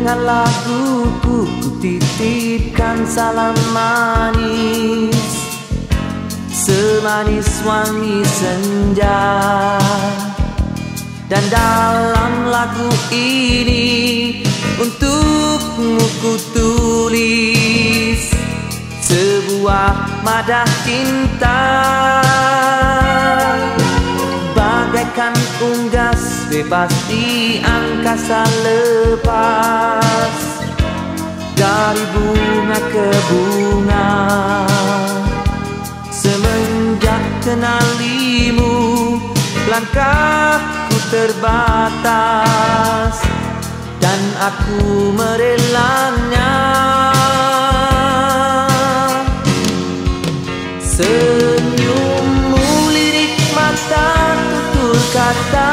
Dengan laguku ku titipkan salam manis. Semanis wangi senja. Dan dalam lagu ini Untukmu ku tulis Sebuah madah cinta. Bagaikan unggas bebas di angkasa lepas Semenjak kenalimu Langkahku terbatas Dan aku merelanya. Senyummu lirik mata tutur kata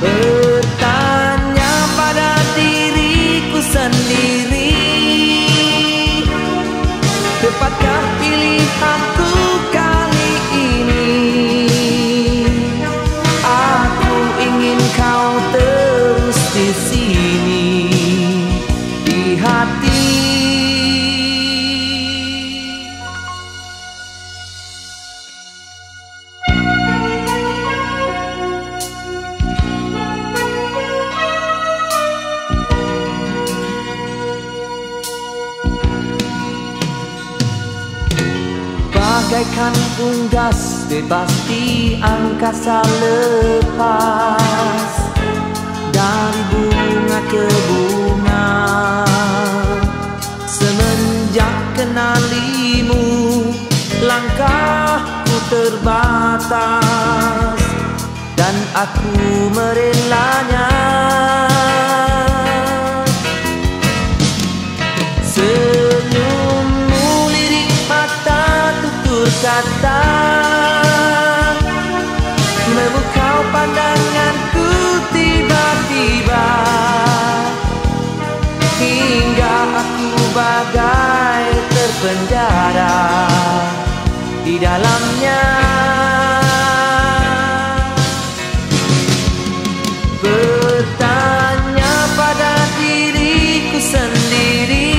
Bertanya pada diriku sendiri Tepatkah pilihanku kali ini? Aku ingin kau terus di sini Di hati Bagaikan unggas bebas di angkasa lepas Dari bunga ke bunga Semenjak kenalimu Langkahku terbatas Dan aku merelanya tutur kata Memukau pandanganku tiba-tiba Hingga aku bagai terpenjara Di dalamnya. Bertanya pada diriku sendiri